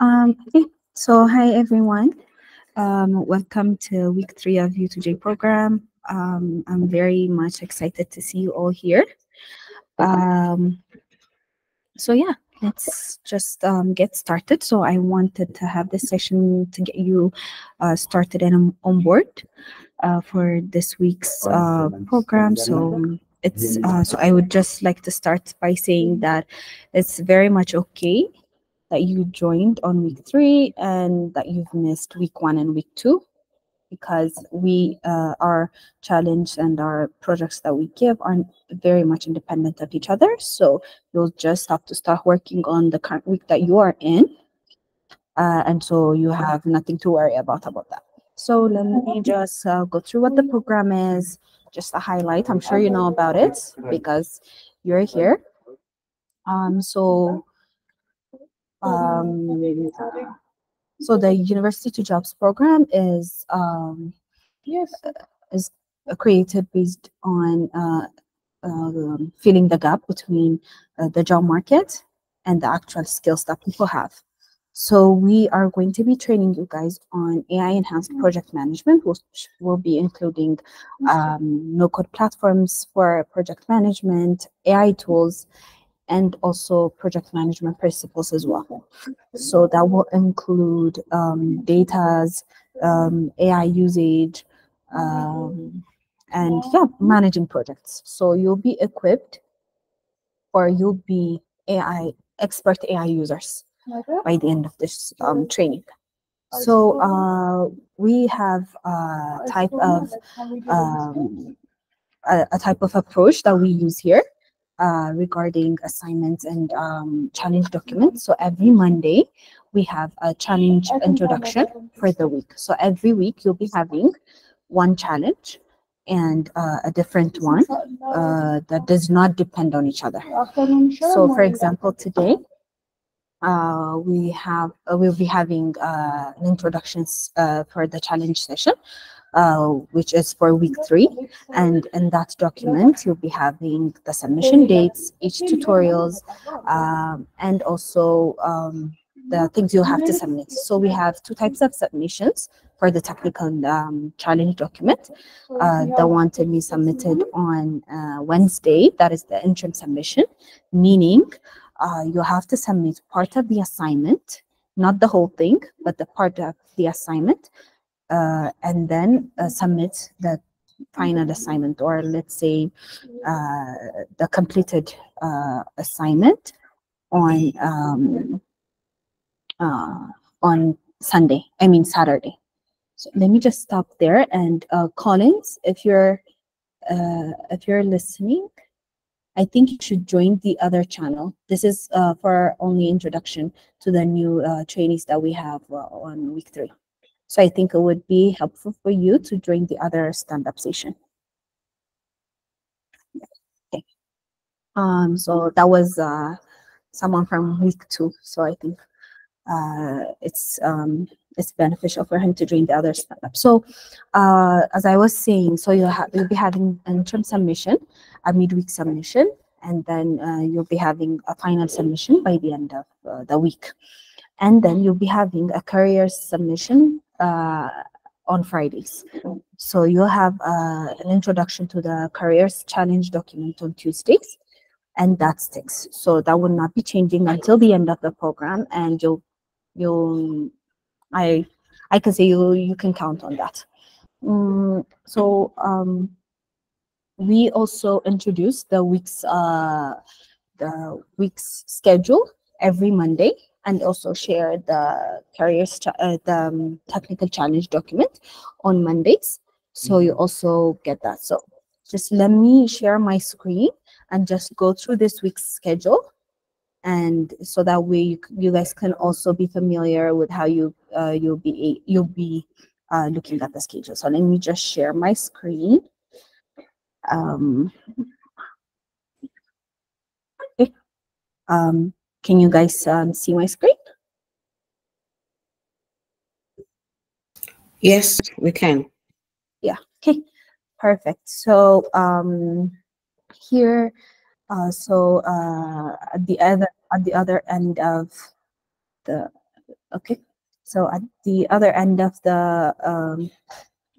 Um, okay, so hi everyone. Um, welcome to week three of U2J program. Um, I'm very much excited to see you all here. Um, so yeah, let's just um, get started. So I wanted to have this session to get you uh, started and on board uh, for this week's uh, program. So it's uh, so I would just like to start by saying that it's very much okay that you joined on week three and that you've missed week one and week two because we uh, our challenge and our projects that we give are very much independent of each other. So you'll just have to start working on the current week that you are in uh, and so you have nothing to worry about about that so let me just uh, go through what the program is just a highlight. I'm sure you know about it because you're here. Um so um, so the University to Jobs program is um, yes. is created based on uh, uh, filling the gap between uh, the job market and the actual skills that people have. So we are going to be training you guys on AI enhanced project management, which will be including um, no-code platforms for project management, AI tools, and also project management principles as well. So that will include um, data's, um, AI usage, um, and yeah, managing projects. So you'll be equipped or you'll be AI expert AI users by the end of this um, training. So uh, we have a type of um, a, a type of approach that we use here uh, regarding assignments and um, challenge documents. So every Monday, we have a challenge introduction for the week. So every week, you'll be having one challenge and uh, a different one uh, that does not depend on each other. So, for example, today, uh, we have uh, we'll be having uh, an introductions uh, for the challenge session uh, which is for week three. And in that document, you'll be having the submission dates, each tutorials, um, and also um, the things you'll have to submit. So we have two types of submissions for the technical um, challenge document. Uh, the one to be submitted on uh, Wednesday, that is the interim submission, meaning uh, you have to submit part of the assignment, not the whole thing, but the part of the assignment uh, and then uh, submit the final assignment or let's say uh, the completed uh, assignment on um, uh, on Sunday, I mean Saturday. So let me just stop there and Collins, if you're if you're listening, I think you should join the other channel. This is for only introduction to the new trainees that we have on week three. So I think it would be helpful for you to join the other stand-up session. Okay. Um, so that was uh, someone from week two. So I think uh, it's um, it's beneficial for him to join the other stand-up. So uh, as I was saying, so you'll, ha you'll be having an interim submission, a midweek submission, and then uh, you'll be having a final submission by the end of uh, the week. And then you'll be having a career submission uh, on Fridays. So you'll have uh, an introduction to the careers challenge document on Tuesdays, and that sticks. So that will not be changing until the end of the program, and you'll you'll I I can say you you can count on that. Mm, so um, we also introduced the week's uh, the week's schedule every Monday and also share the careers uh, the um, technical challenge document on Mondays. So you mm-hmm. also get that. So just let me share my screen and just go through this week's schedule. And so that way you, you guys can also be familiar with how you uh, you'll be you'll be uh, looking at the schedule. So let me just share my screen. Um, okay. Um, can you guys um, see my screen? Yes, we can. Yeah. Okay, perfect. So um, here, uh, so uh, at the other at the other end of the okay, so at the other end of the um,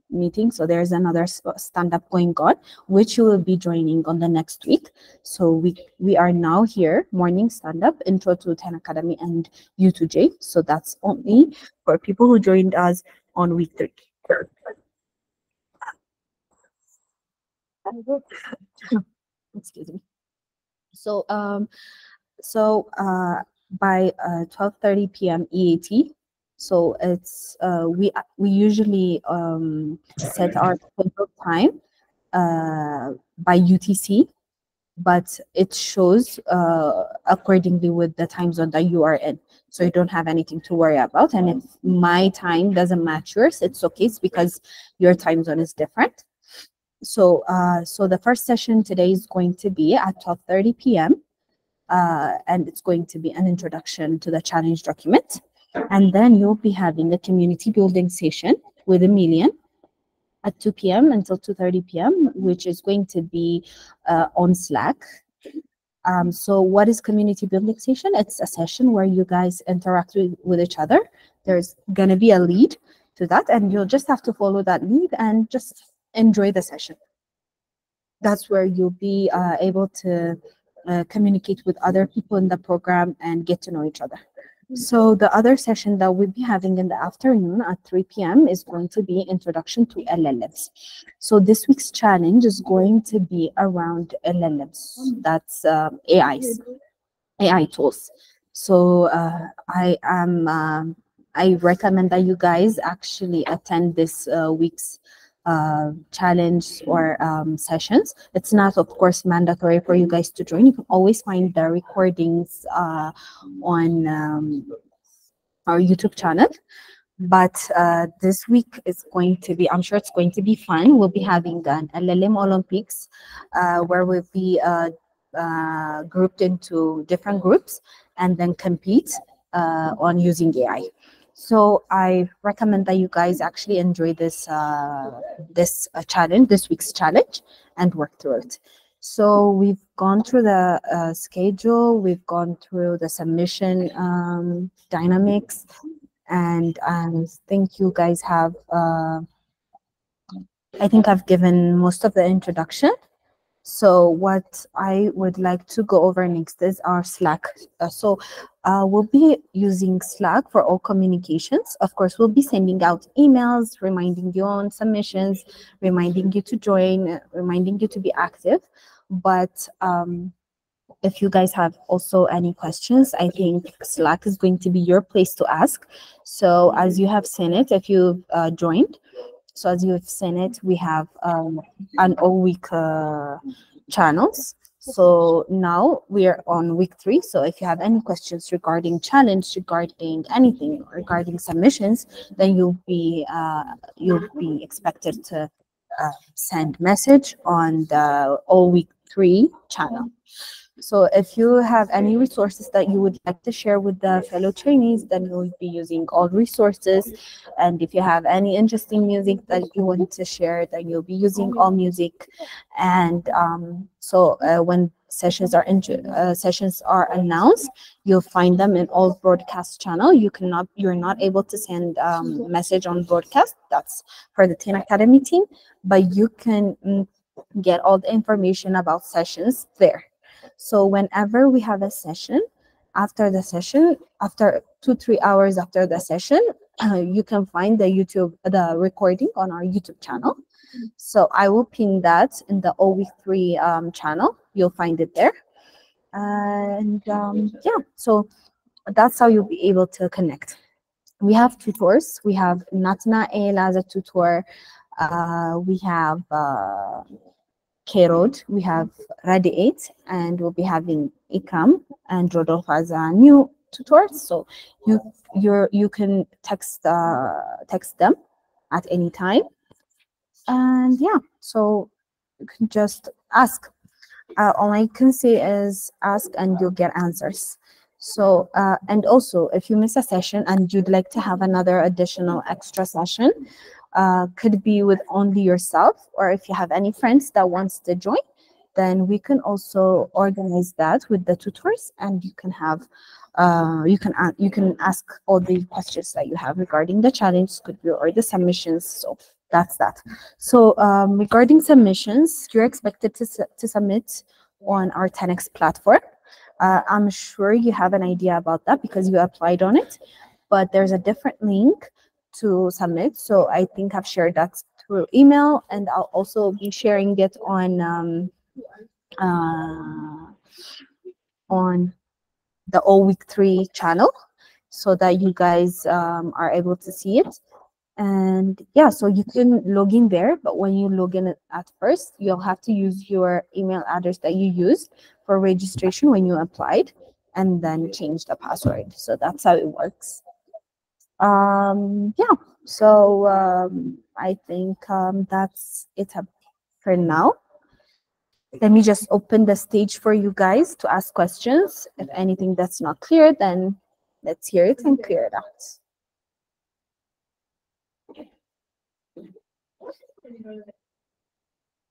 meeting. So there's another stand-up going on, which you will be joining on the next week. So we we are now here, morning stand-up, intro to 10 Academy and U2J. So that's only for people who joined us on week three. Excuse me. So um so uh by uh 12:30 p.m. EAT, so it's uh, we we usually um, set our time uh, by UTC, but it shows uh, accordingly with the time zone that you are in. So you don't have anything to worry about. And if my time doesn't match yours, it's okay. It's because your time zone is different. So uh, so the first session today is going to be at 12:30 p.m. Uh, and it's going to be an introduction to the challenge document. And then you'll be having a community building session with Emilian at 2 p.m. until 2.30 p.m., which is going to be uh, on Slack. Um, so what is community building session? It's a session where you guys interact with, with each other. There's going to be a lead to that, and you'll just have to follow that lead and just enjoy the session. That's where you'll be uh, able to uh, communicate with other people in the program and get to know each other. So the other session that we'll be having in the afternoon at 3 p.m. is going to be Introduction to LLMs. So this week's challenge is going to be around LLMs. That's um, AIs, AI tools. So uh, I am, um, I recommend that you guys actually attend this uh, week's uh, challenge or um, sessions. It's not, of course, mandatory for you guys to join. You can always find the recordings uh, on um, our YouTube channel. But uh, this week is going to be, I'm sure it's going to be fun. We'll be having an LLM Olympics uh, where we'll be uh, grouped into different groups and then compete on using AI. So I recommend that you guys actually enjoy this uh, this uh, challenge, this week's challenge, and work through it. So we've gone through the uh, schedule, we've gone through the submission um, dynamics, and I think you guys have. Uh, I think I've given most of the introduction. So what I would like to go over next is our Slack. Uh, so uh, we'll be using Slack for all communications. Of course, we'll be sending out emails, reminding you on submissions, reminding you to join, reminding you to be active. But um, if you guys have also any questions, I think Slack is going to be your place to ask. So as you have seen it, if you've uh, joined, so as you've seen it, we have um, an all week uh, channels. So now we are on week three. So if you have any questions regarding challenge, regarding anything, regarding submissions, then you'll be uh, you'll be expected to uh, send message on the all week three channel. So if you have any resources that you would like to share with the fellow trainees, then we'll be using all resources. And if you have any interesting music that you want to share, then you'll be using all music. And um, so uh, when sessions are uh, sessions are announced, you'll find them in all broadcast channel. You cannot, you're not able to send um, message on broadcast. That's for the 10 Academy team, but you can mm, get all the information about sessions there. So whenever we have a session, after the session, after two, three hours after the session, uh, you can find the YouTube, the recording on our YouTube channel. So I will pin that in the All Week 3 um, channel. You'll find it there. And um, yeah, so that's how you'll be able to connect. We have tutors. We have Natnael as a tutor. Uh, we have uh, K-Road, we have Radiate, and we'll be having ICAM and Rodolph as a new tutors. So you you you can text uh, text them at any time. And yeah, so you can just ask. Uh, all I can say is ask and you'll get answers. So, uh, and also if you miss a session and you'd like to have another additional extra session, uh, could be with only yourself, or if you have any friends that wants to join, then we can also organize that with the tutors, and you can have uh, you can you can ask all the questions that you have regarding the challenge, could be or the submissions. So that's that. So um, regarding submissions, you're expected to to submit on our 10x platform. Uh, I'm sure you have an idea about that because you applied on it, but there's a different link to submit. So I think I've shared that through email, and I'll also be sharing it on um, uh, on the all week three channel so that you guys um, are able to see it. And yeah, so you can log in there, but when you log in at first, you'll have to use your email address that you used for registration when you applied and then change the password. So that's how it works. Um, yeah, so um, I think um, that's it for now. Let me just open the stage for you guys to ask questions. If anything that's not clear, then let's hear it and clear it out.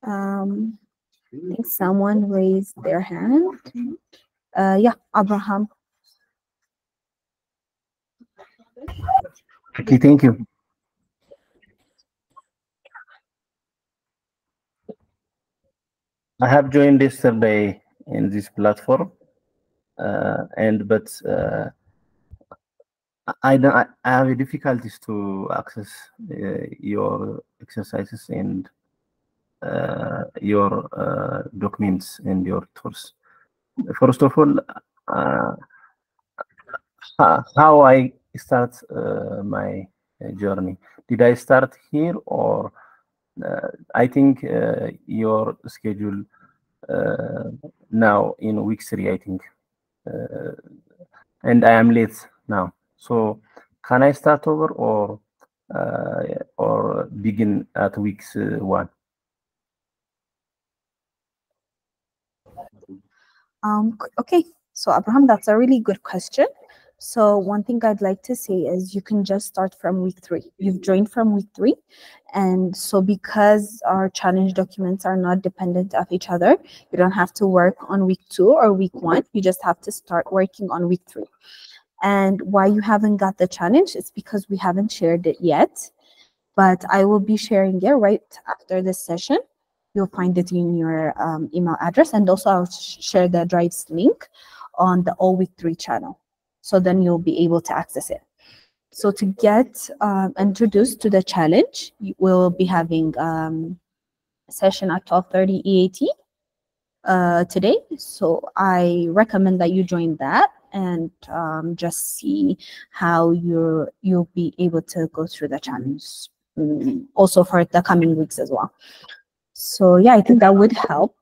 Um, I think someone raised their hand. Uh, yeah, Abraham. Okay, thank you. I have joined yesterday in this platform, uh, and but uh, I don't. I have difficulties to access uh, your exercises and uh, your uh, documents and your tools. First of all, uh, how I start my journey? Did I start here or? Uh, I think uh, your schedule uh, now in week three, I think, and I am late now. So can I start over or or begin at week one? Um, okay, so Abraham, that's a really good question. So one thing I'd like to say is you can just start from week three. You've joined from week three. And so because our challenge documents are not dependent of each other, you don't have to work on week two or week one. You just have to start working on week three. And why you haven't got the challenge is because we haven't shared it yet. But I will be sharing it right after this session. You'll find it in your um, email address. And also I'll share the drives link on the all week three channel. So then you'll be able to access it. So to get um, introduced to the challenge, we'll be having um, a session at 12.30 EAT uh, today. So I recommend that you join that and um, just see how you're, you'll be able to go through the challenge um, also for the coming weeks as well. So yeah, I think that would help.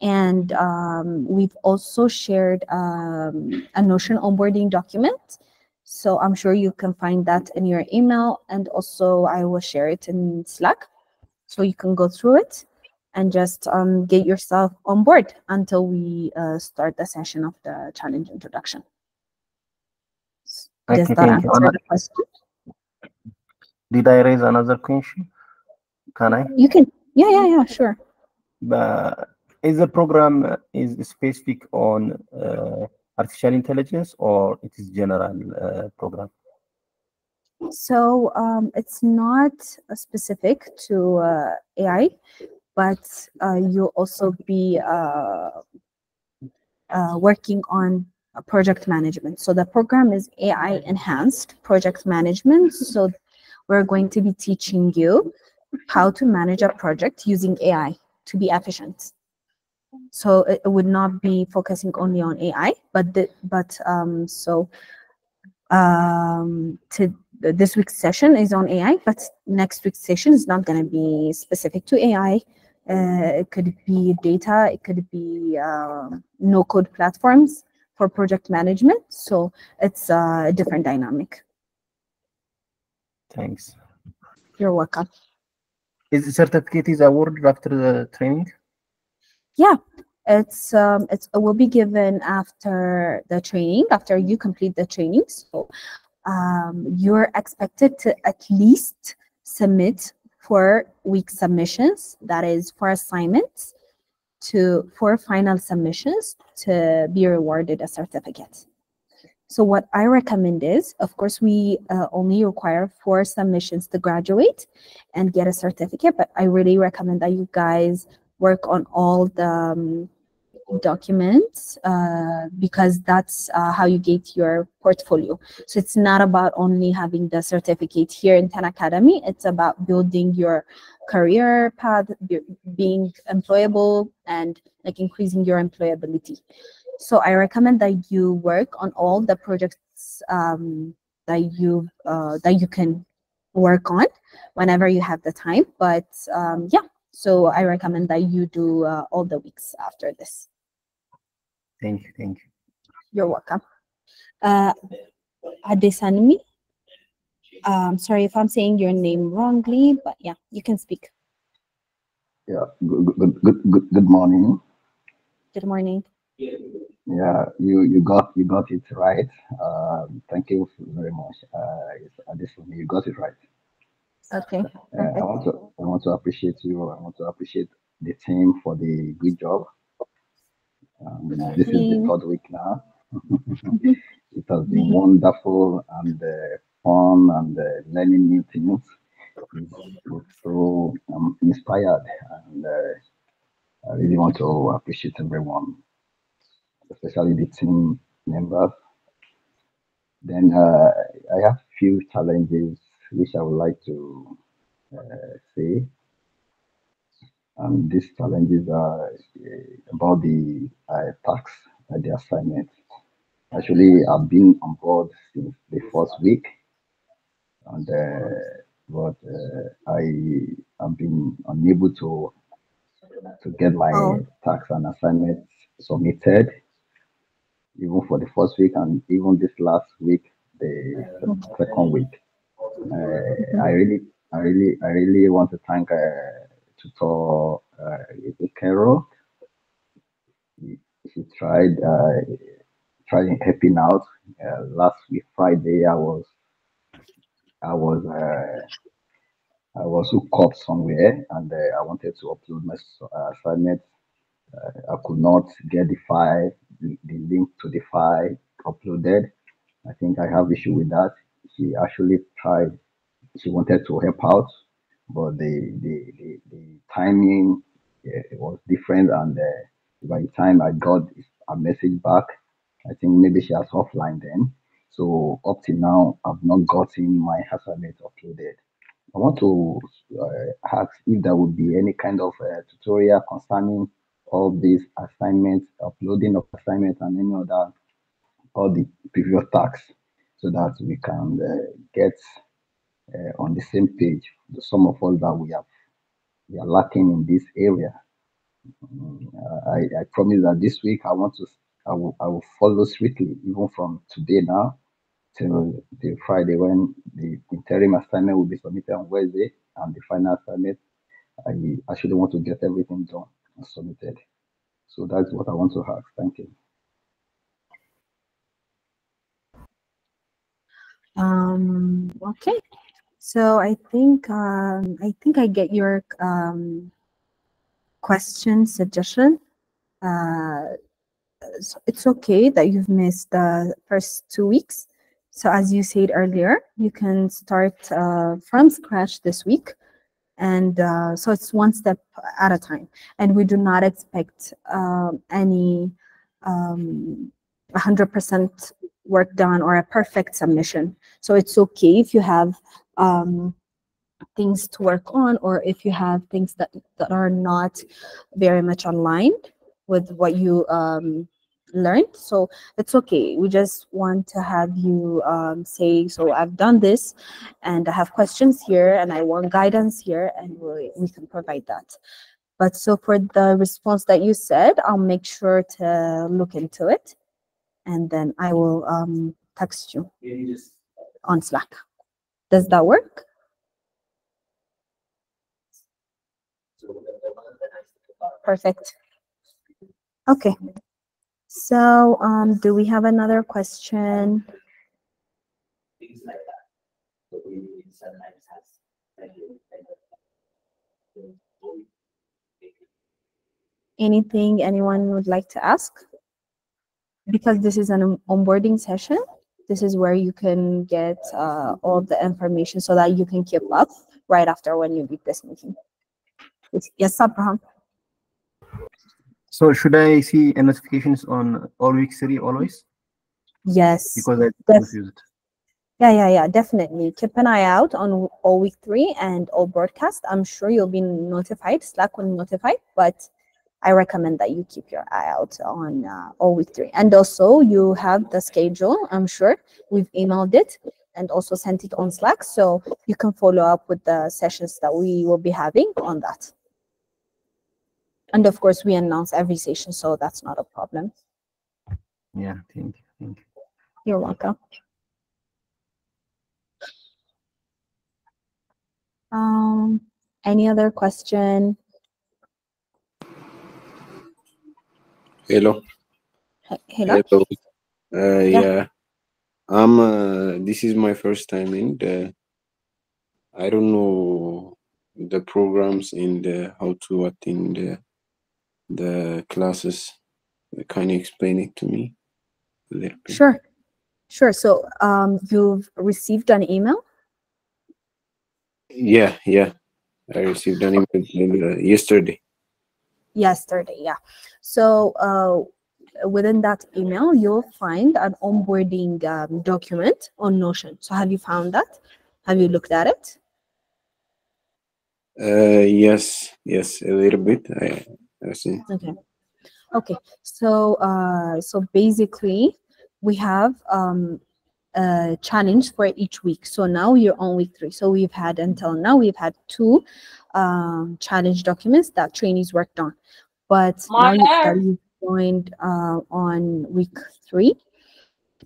And um, we've also shared um, a Notion onboarding document. So I'm sure you can find that in your email. And also I will share it in Slack. So you can go through it and just um, get yourself on board until we uh, start the session of the challenge introduction. Does that answer the question? Did I raise another question? Can I? You can. Yeah, yeah, yeah, sure. But is the program uh, is specific on uh, artificial intelligence or it is general uh, program? So um, it's not specific to uh, AI, but uh, you'll also be uh, working on project management. So the program is AI enhanced project management. So we're going to be teaching you how to manage a project using AI to be efficient so it, would not be focusing only on AI, but the, but um, so um, to this week's session is on AI, but next week's session is not going to be specific to AI. Uh, it could be data, it could be uh, no code platforms for project management. So it's a different dynamic. Thanks. You're welcome. Is the certificate is awarded after the training? Yeah, it's um, it's it will be given after the training, after you complete the training. So um, you're expected to at least submit four week submissions, that is four assignments to four final submissions to be rewarded a certificate. So what I recommend is, of course, we uh, only require four submissions to graduate and get a certificate, but I really recommend that you guys work on all the um, documents uh, because that's uh, how you get your portfolio. So it's not about only having the certificate here in 10 Academy. It's about building your career path, be, being employable, and like increasing your employability. So I recommend that you work on all the projects um, that you uh, that you can work on whenever you have the time. But um, yeah, so I recommend that you do uh, all the weeks after this. Thank you, thank you. You're welcome. Uh, Adesanmi. Um, sorry if I'm saying your name wrongly, but yeah, you can speak. Yeah, good, good, good, good, good morning. Good morning. Yeah, you you got you got it right. Uh, thank you very much. Uh, Adesanmi, you got it right. Okay. Uh, I want to I want to appreciate you. I want to appreciate the team for the good job. Um, this is the third week now. it has been wonderful and uh, fun and uh, learning new things. It's I'm inspired, and uh, I really want to appreciate everyone, especially the team members. Then uh, I have few challenges which I would like to uh, say. And these challenges are uh, about the uh, tax, uh, the assignment. Actually, I've been on board since the first week, and uh, but uh, I have been unable to to get my Oh. tax and assignments submitted, even for the first week and even this last week, the second week. Uh, I really, I really, I really want to thank uh, Tutor uh, Carol. He, he tried, uh, helping out. Uh, last week Friday, I was, I was, uh, I was hooked up somewhere, and uh, I wanted to upload my assignment. I could not get the file, the, the link to the file uploaded. I think I have issue with that. She actually tried she wanted to help out, but the the the, the timing uh, was different, and uh, by the time I got a message back, I think maybe she was offline then. So up to now, I've not gotten my assignment uploaded. I want to uh, ask if there would be any kind of uh, tutorial concerning all these assignments, uploading of assignments, and any other all the previous tasks, so that we can uh, get uh, on the same page. The some of all that we have we are lacking in this area. Uh, I, I promise that this week I want to I will I will follow strictly even from today now till till Friday when the interim assignment will be submitted on Wednesday and the final assignment. I actually want to get everything done and submitted. So that's what I want to have. Thank you. Um, okay. So I think um, I think I get your um, question suggestion. Uh, so it's okay that you've missed the first two weeks. So as you said earlier, you can start uh, from scratch this week. And uh, so it's one step at a time. And we do not expect um, any um, 100% work done or a perfect submission. So it's okay if you have um, things to work on or if you have things that, that are not very much aligned with what you um, learned. So it's okay. We just want to have you um, say, so I've done this and I have questions here and I want guidance here and we, we can provide that. But so for the response that you said, I'll make sure to look into it and then I will um, text you on Slack. Does that work? Perfect. Okay. So, um, do we have another question? Anything anyone would like to ask? Because this is an onboarding session, this is where you can get uh, all the information so that you can keep up right after when you leave this meeting. Yes, Abraham? So should I see notifications on all week three always? Yes. Because I Def- confused. Yeah, yeah, yeah, definitely. Keep an eye out on all week three and all broadcast. I'm sure you'll be notified. Slack will notify, but I recommend that you keep your eye out on uh, all week three. And also, you have the schedule. I'm sure we've emailed it and also sent it on Slack, so you can follow up with the sessions that we will be having on that. And of course, we announce every session, so that's not a problem. Yeah, thank you, thank you. You're welcome. Um, any other question? Hello. Hello? Hello. Uh, Yeah. yeah. I'm. Uh, this is my first time in the. I don't know the programs in the how to attend the the classes. Can you explain it to me a little bit? Sure. Sure. So, um, you've received an email? Yeah, yeah. I received an email yesterday. Yesterday yeah. So uh, within that email you'll find an onboarding um, document on notion. So have you found that? Have you looked at it? Uh, yes, yes, a little bit. I, I see. okay. Okay. So uh, so basically we have um, a challenge for each week. So now you're on week three. So we've had until now we've had two um, challenge documents that trainees worked on. But now you, that you joined uh, on week three.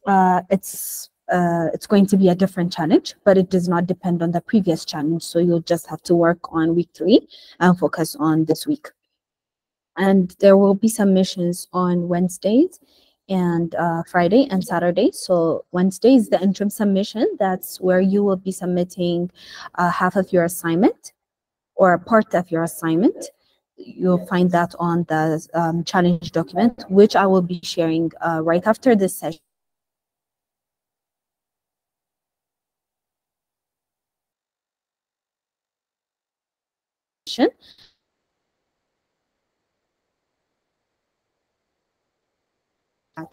Uh, it's uh, it's going to be a different challenge but it does not depend on the previous challenge. So you'll just have to work on week three and focus on this week. And there will be submissions on wednesdays and uh, Friday and Saturday. So Wednesday is the interim submission. That's where you will be submitting uh, half of your assignment or a part of your assignment. You'll find that on the um, challenge document, which I will be sharing uh, right after this session.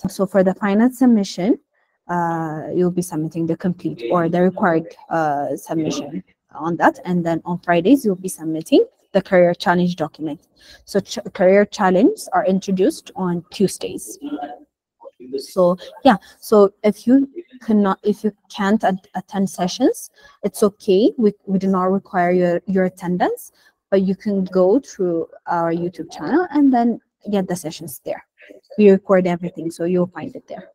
So for the final submission, uh, you'll be submitting the complete or the required uh, submission on that. And then on Fridays, you'll be submitting the career challenge document. So ch- career challenges are introduced on Tuesdays. So yeah, so if you cannot, if you can't at- attend sessions, it's okay. We, we do not require your, your attendance, but you can go through our YouTube channel and then get the sessions there. We record everything, so you'll find it there.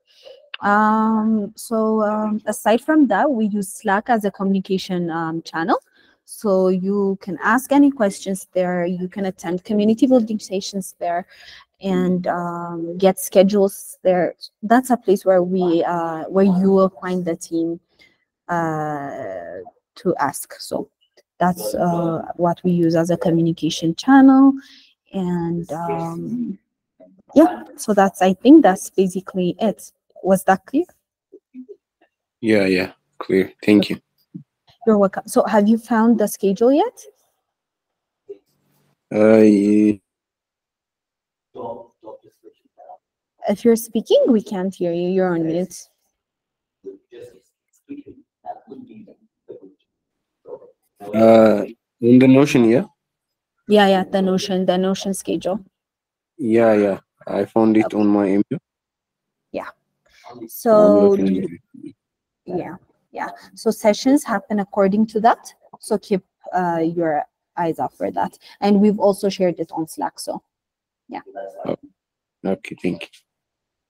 Um, so um, aside from that, we use Slack as a communication um, channel. So you can ask any questions there. You can attend community building sessions there, and um, get schedules there. That's a place where we uh, where you will find the team uh, to ask. So that's uh, what we use as a communication channel, and um, yeah. So that's I think that's basically it. Was that clear? Yeah, yeah, clear. Thank you. You're welcome. So have you found the schedule yet? Uh, ye- If you're speaking, we can't hear you. You're on mute. uh, in the Notion, yeah, Yeah, yeah, the Notion, the Notion schedule. yeah, yeah. I found it on my email. I'm So looking you- at it. yeah, yeah. So sessions happen according to that. So keep uh, your eyes out for that. And we've also shared it on Slack. So yeah. Okay, thank you.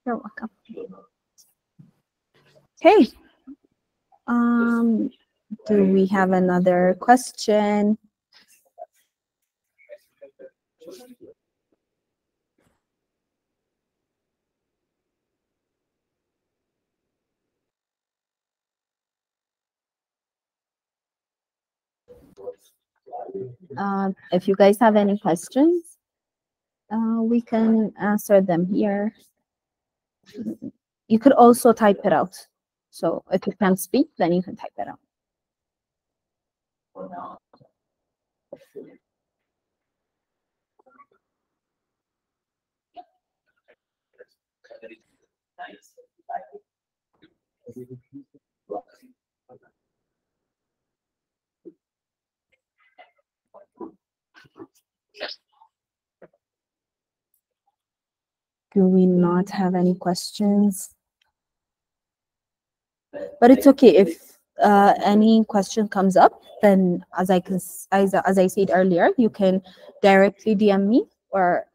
you're welcome. Okay. Um, do we have another question? Uh, if you guys have any questions, uh, we can answer them here. You could also type it out. So if you can't speak, then you can type it out. Do we not have any questions? But it's okay if uh, any question comes up, then as I can, as, as I said earlier, you can directly DM me or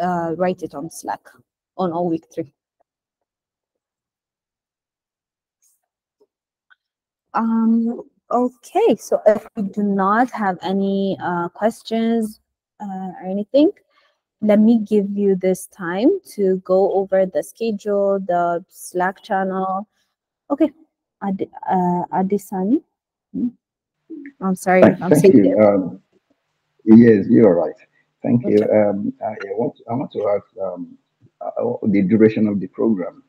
uh, write it on Slack on all week three. Um, okay, so if we do not have any uh, questions uh, or anything, let me give you this time to go over the schedule, the Slack channel. Okay, Ad, uh, Adesani. Hmm? I'm sorry, Thank, I'm thank you. Um, yes, you're right. Thank you. Um, I, I want I want to ask um, uh, the duration of the program.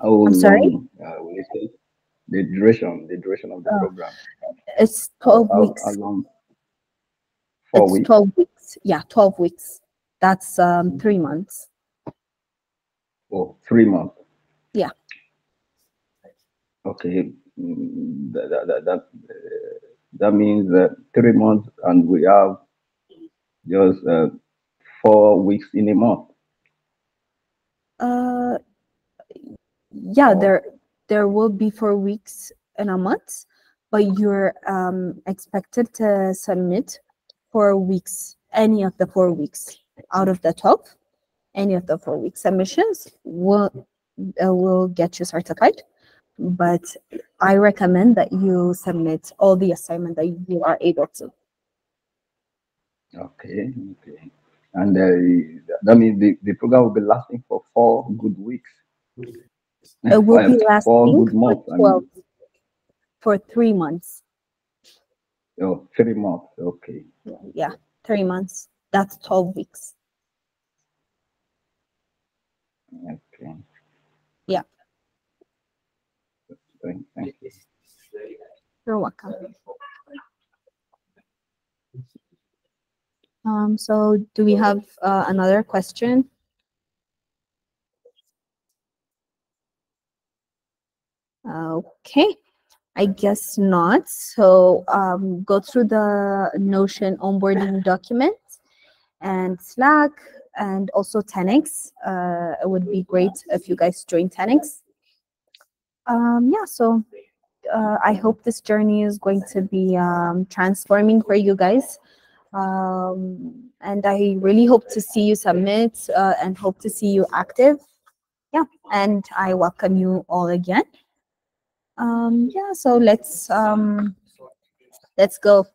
How I'm sorry? long uh, will it take? The duration, the duration of the Oh, program. It's 12 how, weeks. how long? Four It's weeks. 12 weeks. Yeah, 12 weeks. That's um, three months. Oh, three months. Yeah. Okay. That that that uh, that means that three months, and we have just uh, four weeks in a month. Uh, yeah, Or there there will be four weeks in a month, but you're um, expected to submit four weeks, any of the four weeks out of the top, any of the four week submissions will uh, will get you certified. But I recommend that you submit all the assignment that you are able to. okay, okay, and uh, that means the, the program will be lasting for four good weeks. It will be lasting good for months. I 12, mean, for three months. oh, three months. Okay, Yeah, three months. That's 12 weeks. okay. Yeah. Thank, you. You're welcome. Um, so do we have uh, another question? Okay, I guess not. So um, go through the Notion onboarding document and Slack and also 10x. Uh, it would be great if you guys join 10x. Um, yeah, so uh, I hope this journey is going to be um, transforming for you guys. Um, and I really hope to see you submit uh, and hope to see you active. Yeah, and I welcome you all again. Um, yeah, so let's um, let's go.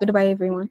Goodbye, everyone.